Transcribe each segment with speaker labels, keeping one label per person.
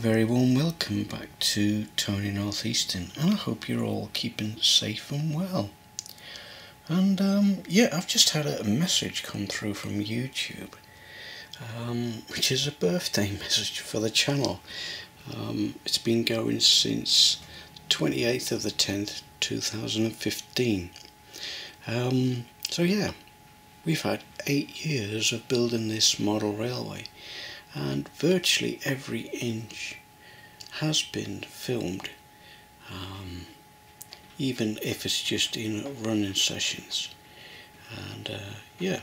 Speaker 1: very warm welcome back to Tony Northeastern and I hope you're all keeping safe and well. And um, yeah, I've just had a message come through from YouTube um, which is a birthday message for the channel. Um, it's been going since 28th of the 10th 2015. Um, so yeah, we've had eight years of building this model railway and virtually every inch has been filmed um, even if it's just in running sessions. And uh, yeah.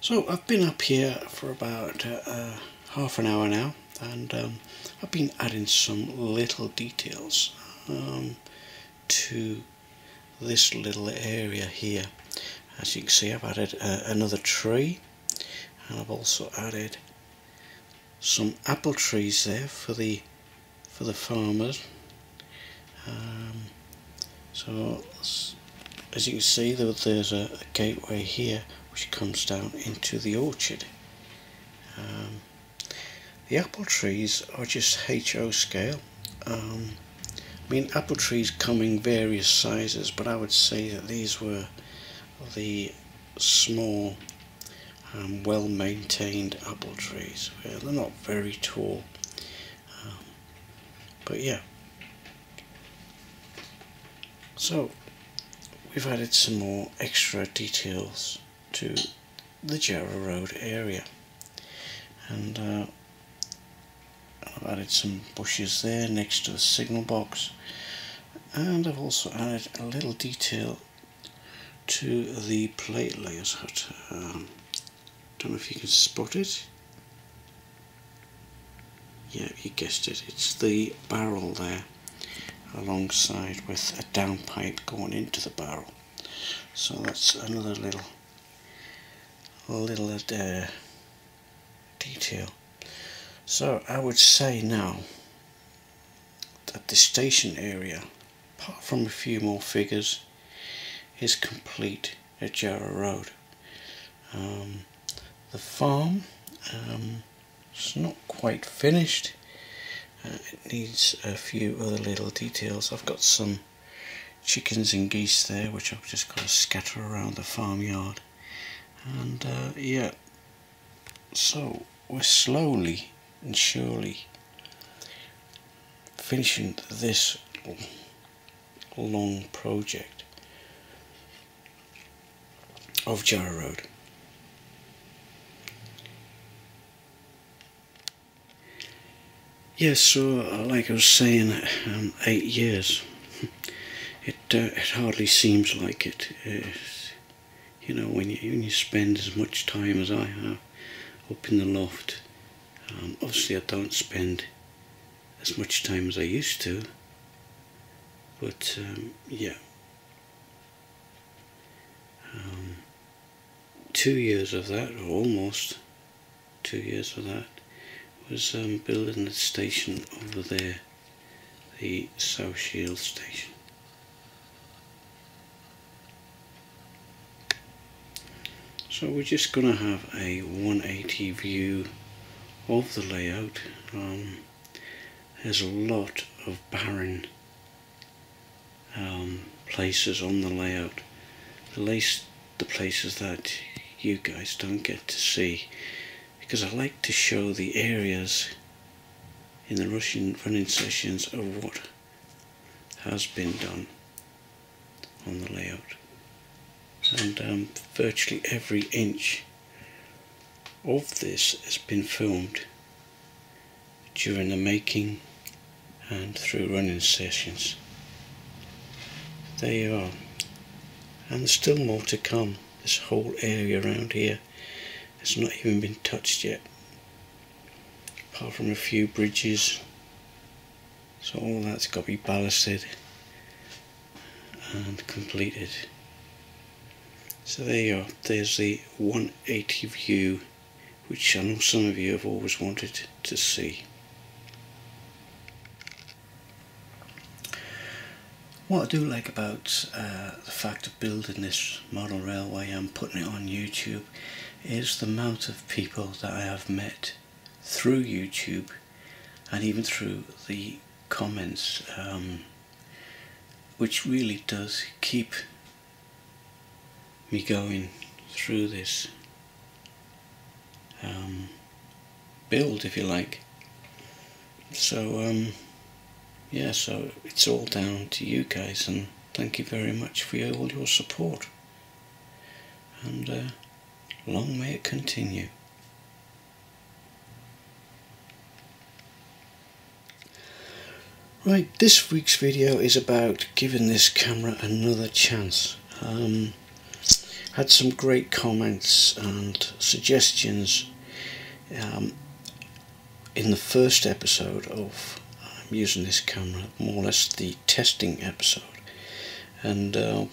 Speaker 1: So I've been up here for about uh, half an hour now and um, I've been adding some little details um, to this little area here. As you can see I've added uh, another tree and I've also added some apple trees there for the for the farmers. Um, so as you can see there's a, a, gateway here which comes down into the orchard. Um, the apple trees are just HO scale. Um, I mean apple trees come in various sizes but I would say that these were the small um, well maintained apple trees. Well, they're not very tall, um, but yeah. So we've added some more extra details to the Jarrow Road area, and uh, I've added some bushes there next to the signal box, and I've also added a little detail to the plate layers hut. Um, don't know if you can spot it. Yeah, you guessed it. It's the barrel there alongside with a downpipe going into the barrel. So that's another little little uh, detail. So I would say now that the station area, apart from a few more figures, is complete at Jarrow Road. Um, the farm. Um, it's not quite finished. Uh, it needs a few other little details. I've got some chickens and geese there which I've just got to scatter around the farmyard. And uh, yeah. So we're slowly and surely finishing this long project of Jarrow Road Yes, so uh, like I was saying, um, eight years. It uh, it hardly seems like it. It's, you know, when you when you spend as much time as I have up in the loft. Um, obviously, I don't spend as much time as I used to. But um, yeah, um, two years of that, or almost two years of that was um, building the station over there, the South Shields station. So we're just going to have a 180 view of the layout. Um, there's a lot of barren um, places on the layout. The, least, the places that you guys don't get to see because I like to show the areas in the Russian running sessions of what has been done on the layout. And um, virtually every inch of this has been filmed during the making and through running sessions. There you are. And there's still more to come. This whole area around here it's not even been touched yet. Apart from a few bridges. So all that's got to be ballasted and completed. So there you are. There's the 180 view which I know some of you have always wanted to see. What I do like about uh, the fact of building this model railway and putting it on YouTube is the amount of people that I have met through YouTube and even through the comments, um, which really does keep me going through this um, build, if you like. So, um, yeah, so it's all down to you guys, and thank you very much for all your support. And uh, long may it continue. Right, this week's video is about giving this camera another chance. Um, had some great comments and suggestions um, in the first episode of um, using this camera, more or less the testing episode, and um,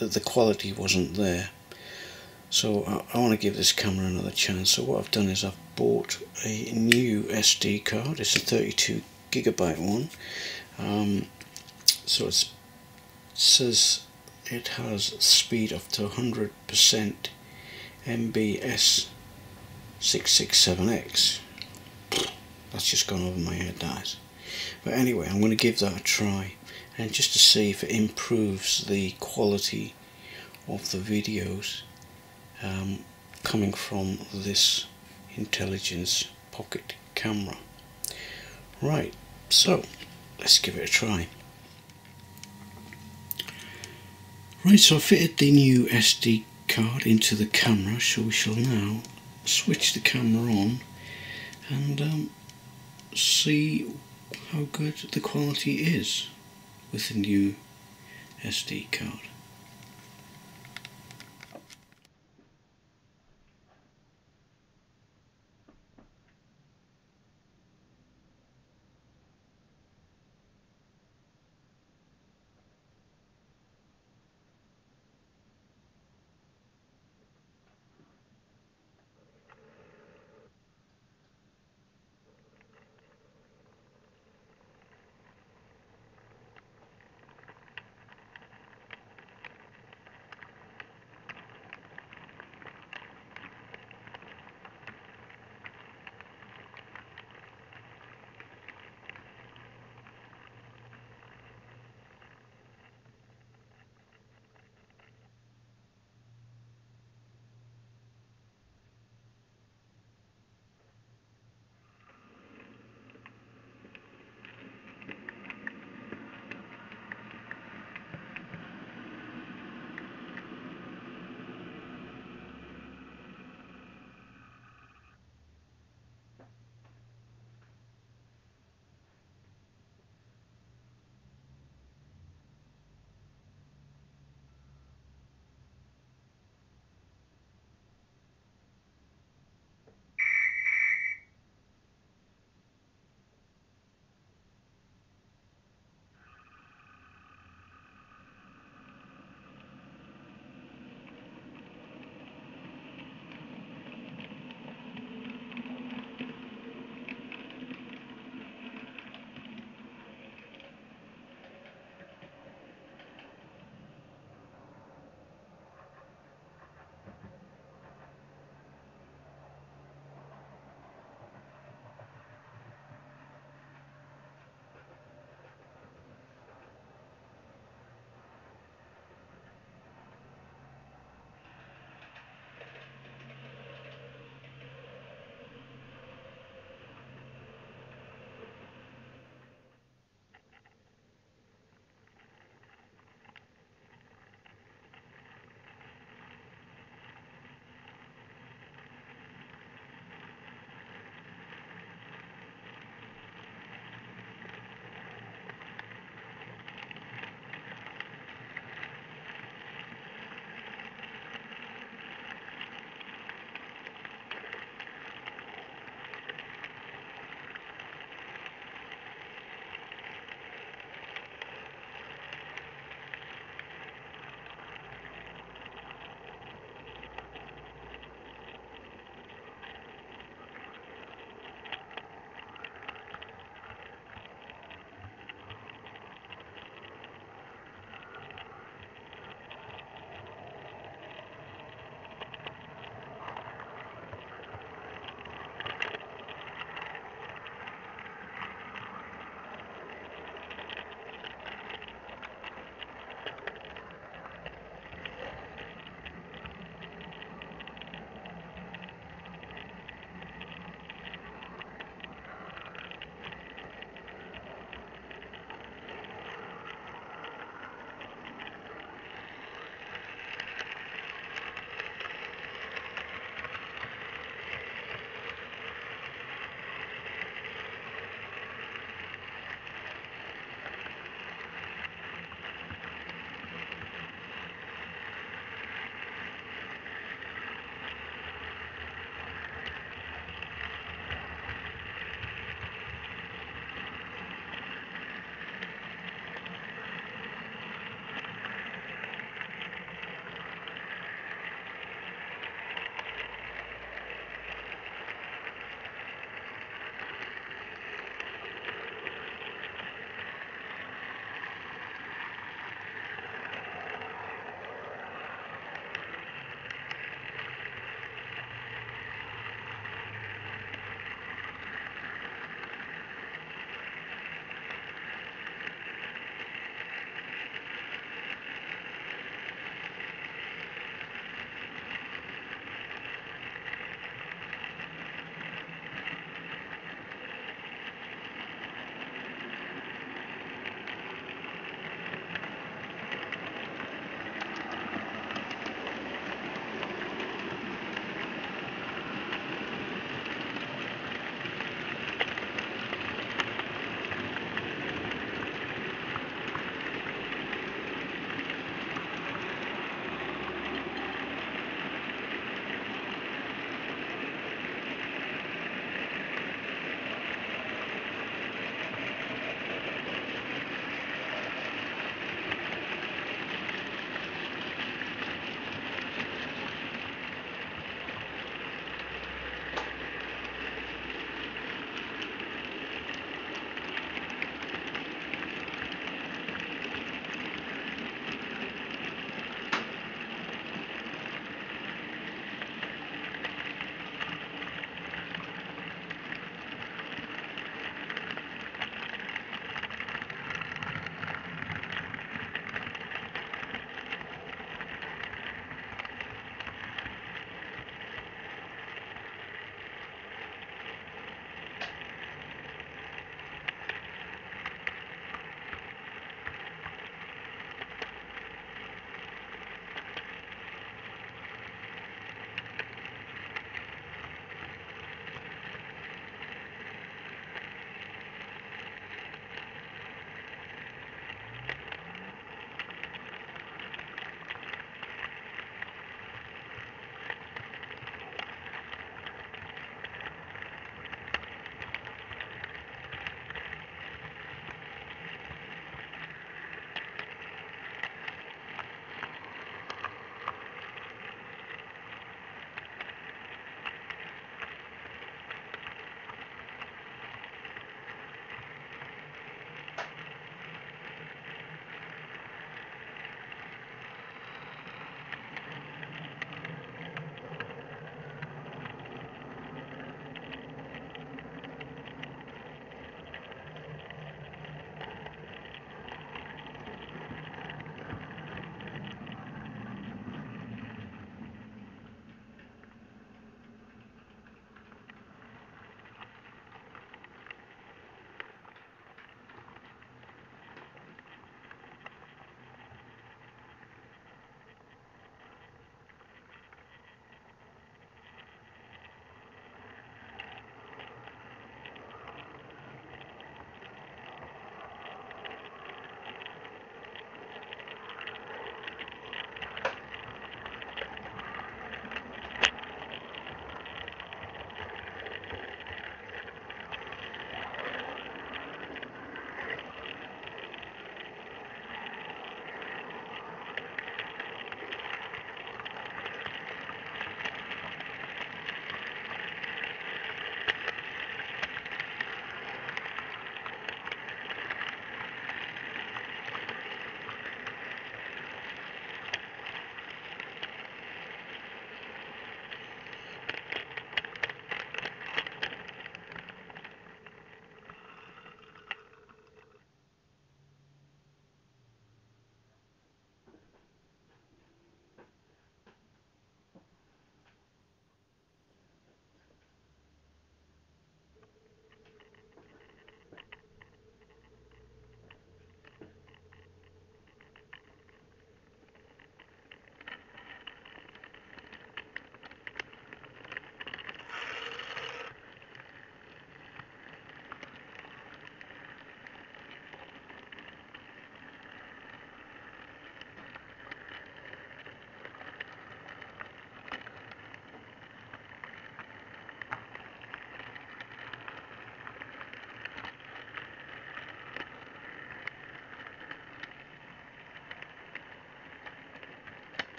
Speaker 1: the quality wasn't there. So I, I want to give this camera another chance. So what I've done is I've bought a new SD card. It's a 32 gigabyte one um, so it says it has speed up to 100% MBS 667X that's just gone over my head guys but anyway I'm going to give that a try and just to see if it improves the quality of the videos um, coming from this Intelligence Pocket camera right so let's give it a try. Right, so I fitted the new SD card into the camera, so we shall now switch the camera on and um, see how good the quality is with the new SD card.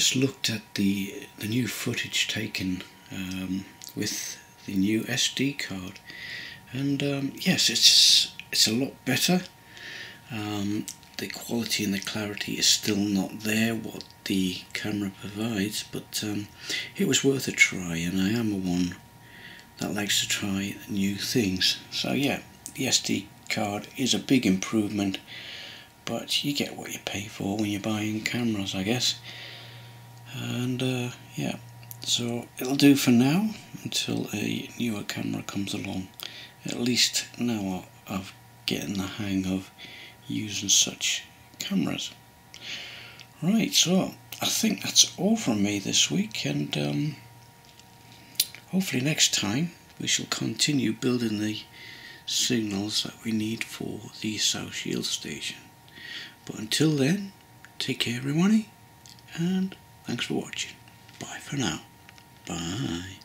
Speaker 1: Just looked at the the new footage taken um, with the new SD card, and um, yes, it's it's a lot better. Um, the quality and the clarity is still not there what the camera provides, but um, it was worth a try, and I am a one that likes to try new things. So yeah, the SD card is a big improvement, but you get what you pay for when you're buying cameras, I guess and uh, yeah. So it'll do for now until a newer camera comes along. At least now I've getting the hang of using such cameras. Right so I think that's all from me this week and um, hopefully next time we shall continue building the signals that we need for the South Shields station. But until then take care everybody and Thanks for watching. Bye for now. Bye.